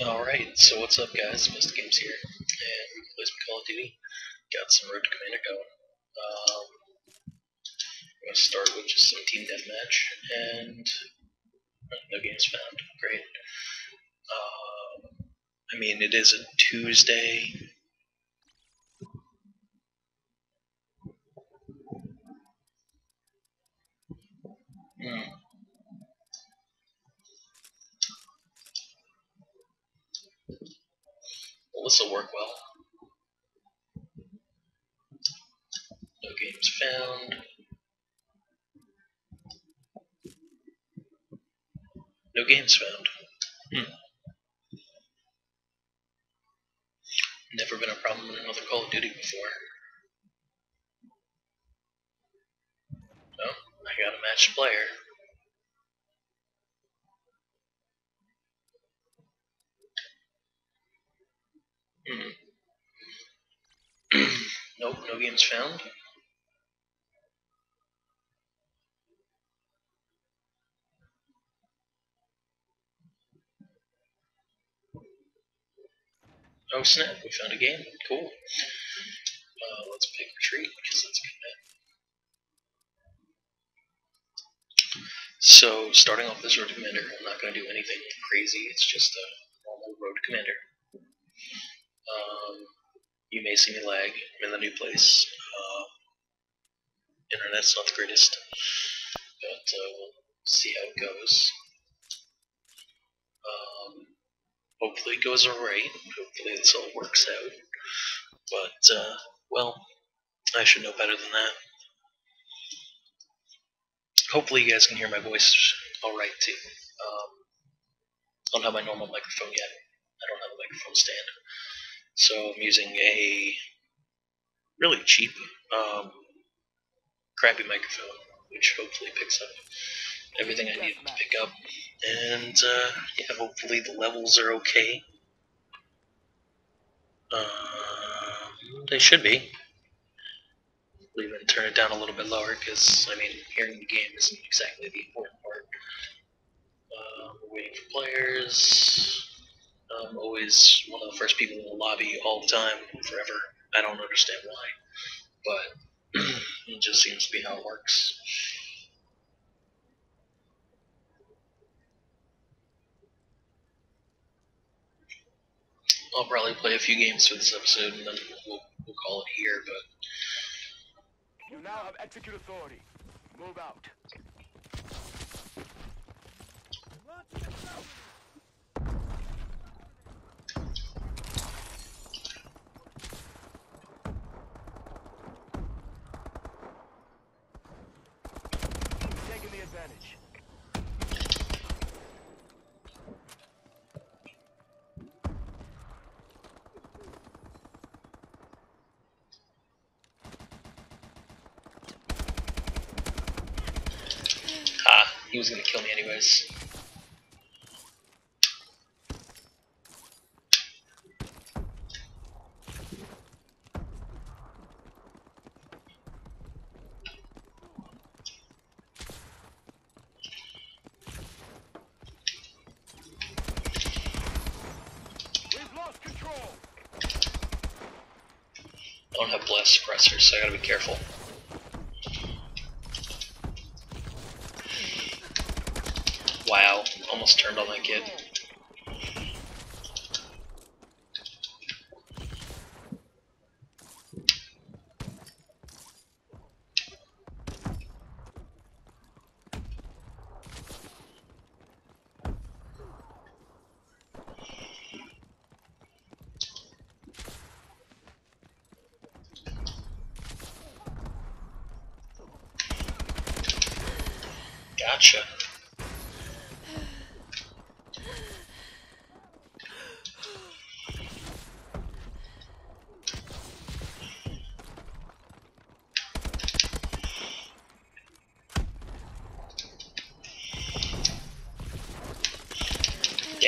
Alright, so what's up guys? Mr. Games here, and we can play some Call of Duty. Got some Road to Commander going. Um, I'm going to start with just some team deathmatch, and no games found. Great. Um, I mean, it is a Tuesday. Hmm. This will work well. No games found. No games found. Hmm. Never been a problem in another Call of Duty before. Oh, I got a matched player. Hmm. nope, no games found. Oh snap, we found a game. Cool. Uh, let's pick retreat because that's commit. So, starting off this road commander, I'm not going to do anything crazy, it's just a normal road commander. Um, may see me lag. I'm in the new place. Uh, internet's not the greatest, but uh, we'll see how it goes. Um, hopefully it goes alright. Hopefully this all works out. But, uh, well, I should know better than that. Hopefully you guys can hear my voice alright too. Um, I don't have my normal microphone yet. I don't have a microphone stand. So I'm using a really cheap, um, crappy microphone, which hopefully picks up everything I need to pick up. And uh, yeah, hopefully the levels are okay. Um, they should be. It and turn it down a little bit lower because, I mean, hearing the game isn't exactly the important part. Um, waiting for players. I'm always one of the first people in the lobby all the time, forever. I don't understand why, but it just seems to be how it works. I'll probably play a few games for this episode and then we'll, we'll call it here, but. You now have execute authority. Move out. He was gonna kill me anyways. We've lost control. I don't have blast suppressors, so I gotta be careful. Turned on that kid. Gotcha.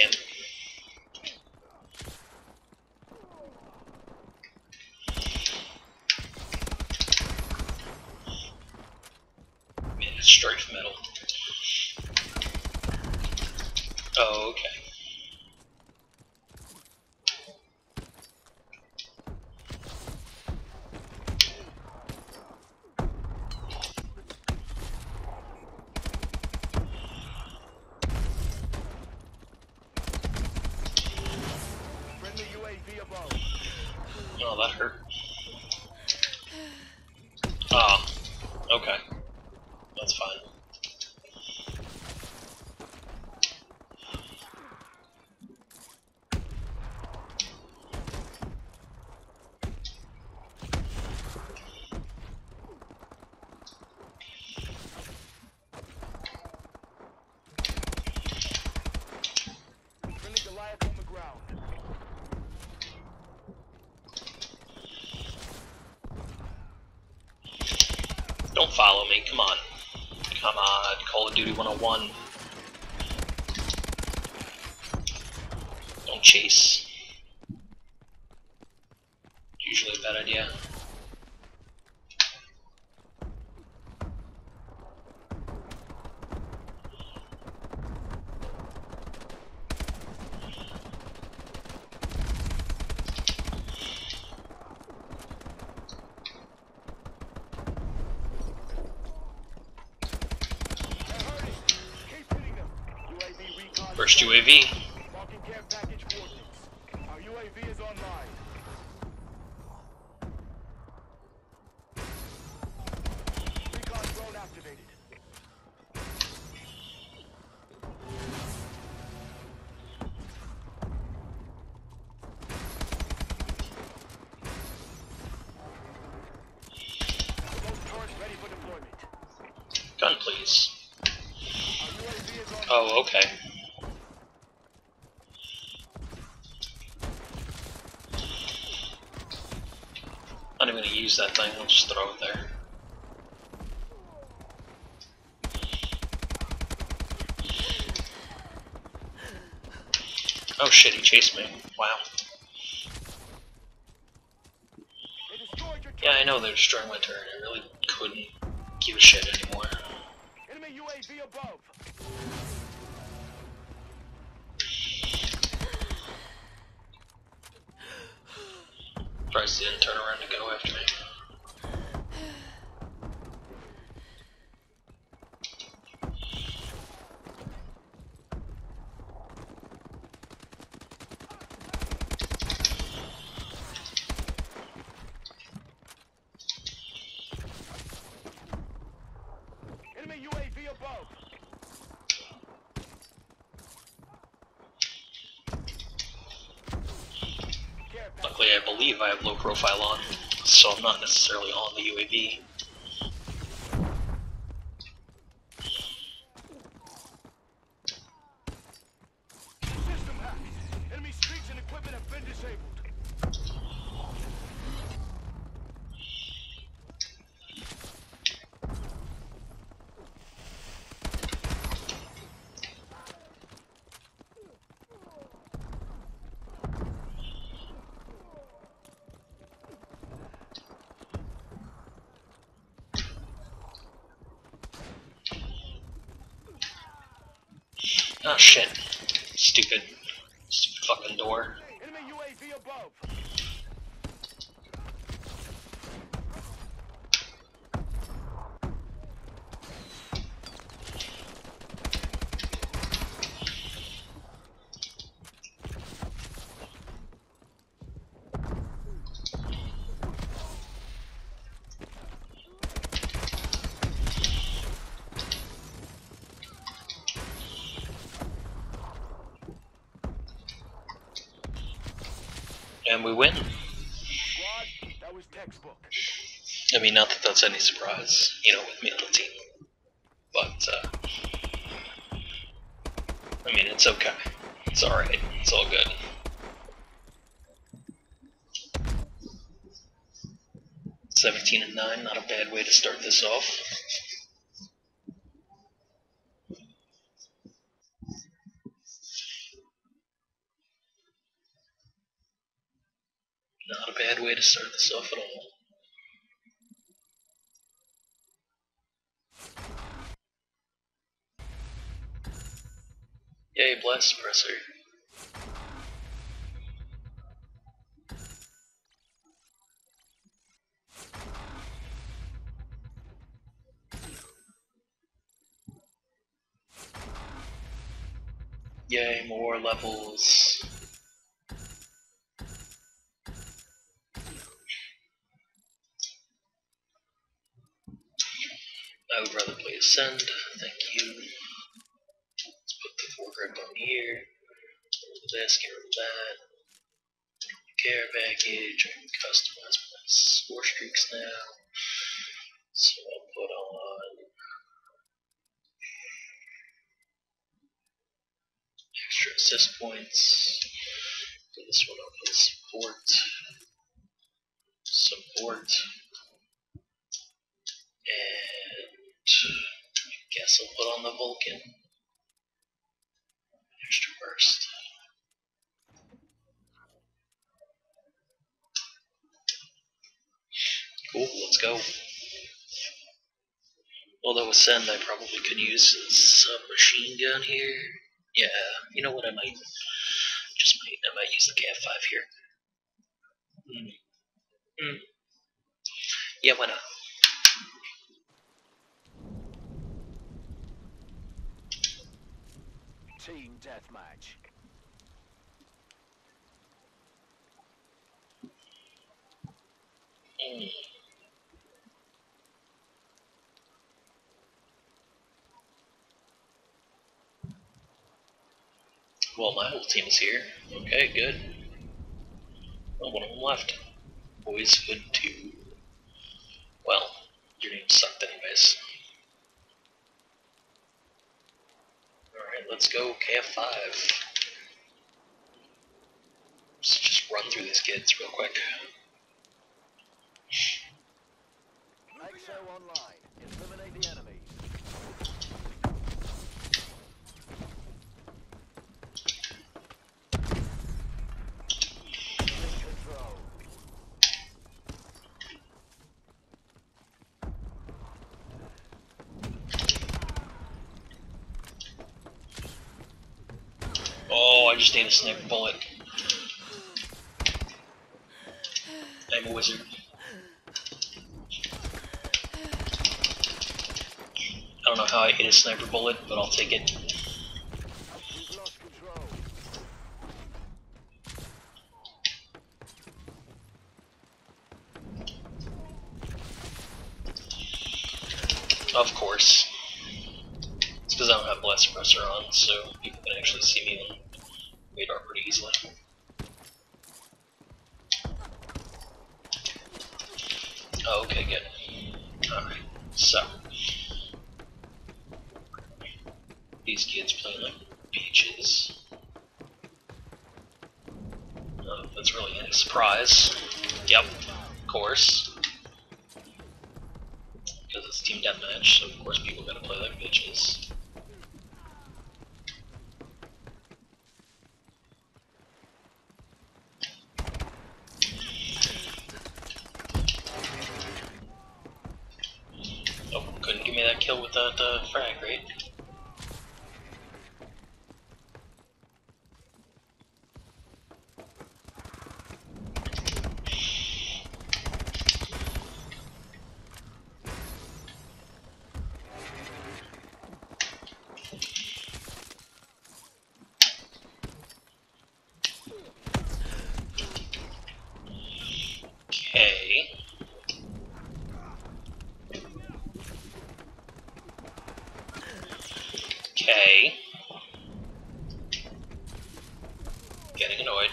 Damn. That hurt. Ah, okay. That's fine. Friendly Goliath on the ground. Don't follow me, come on. Come on, Call of Duty 101. Don't chase. Usually a bad idea. They're hurting. Keep hitting them. UAV recon. First UAV. Marking care package coordinates. Our UAV is online. Recon drone activated. Remote turret ready for deployment. Gun, please. UAV. Oh, okay. Not even gonna use that thing, I'll just throw it there. Oh shit, he chased me. Wow. They destroyed your Yeah, I know they're destroying my turret. I really couldn't give a shit anymore. Enemy UAV above. Surprised didn't turn around to go after me. Enemy UAV above. Care package. Luckily, I believe I have low profile on, so I'm not necessarily on the UAV. System hacked. Enemy streaks and equipment have been disabled. Oh shit. Stupid. Stupid fucking door. We win. I mean, not that that's any surprise, you know, with me on the team. But, uh, I mean, it's okay. It's alright. It's all good. Seventeen and nine, not a bad way to start this off. Not a bad way to start this off at all. Yay, blast suppressor. Yay, more levels. Send, thank you. Let's put the foregrip on here. This, get rid of that. Care package, I can customize my score streaks now. So I'll put on extra assist points. For this one, I'll put support. Support. And I'll put on the Vulcan. Extra burst. Cool, let's go. Although with Send, I probably could use a submachine gun here. Yeah, you know what? I might just might I might use the KF5 here. Mm. Mm. Yeah, why not? Team deathmatch. Well, my whole team is here. Okay, good. Well, one of them left. Boys good too. Well, your name sucked anyways. Alright, let's go KF5. Let's just run through these kids real quick. Online. Eliminate the enemies. Take control. Oh, I just need a sniper bullet. I'm a wizard. I don't know how I hit a sniper bullet, but I'll take it. Of course. It's because I don't have blast suppressor on, so people can actually see me pretty easily. Oh, okay, good. Alright, so. These kids playing like peaches. Uh, that's really any surprise. Yep, of course. Because it's team deathmatch, so of course people gotta play like bitches. Oh, couldn't give me that kill with the, uh, frag, right? Okay. Okay. Getting annoyed.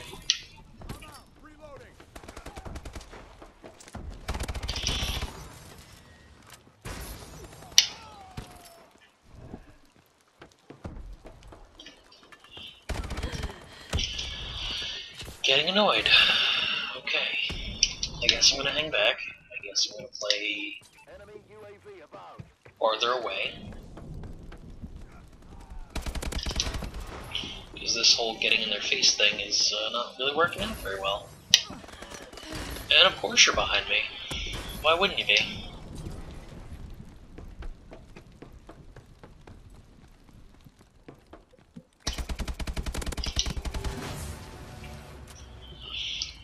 Getting annoyed. Okay. I guess I'm gonna hang back. I guess I'm gonna play Enemy UAV above. farther away. Because this whole getting in their face thing is uh, not really working out very well. And of course you're behind me. Why wouldn't you be?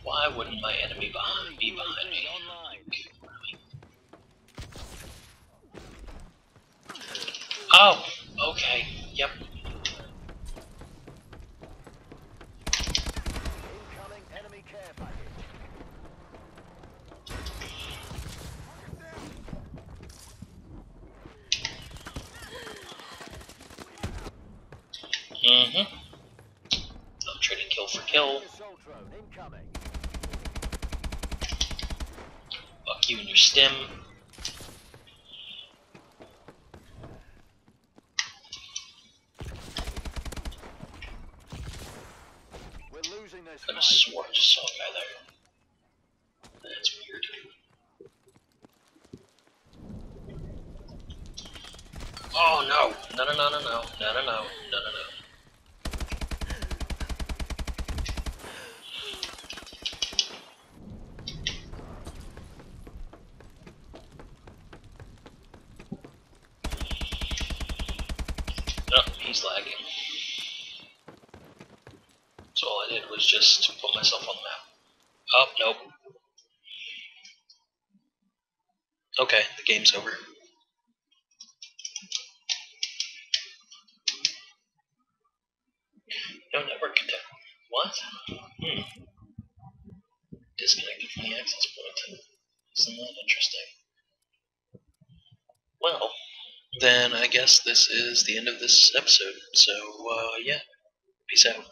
Why wouldn't my enemy behind, be behind me? Oh, okay, yep. Incoming. Fuck you and your Stim. We're losing this. I just swore I just saw a guy there. Oh no! no, no, no, no, no, no, no, no. Did was just to put myself on the map. Oh, nope. Okay, the game's over. No network connect. What? Hmm. Disconnected from the access point. Isn't that interesting? Well, then I guess this is the end of this episode. So, uh, yeah. Peace out.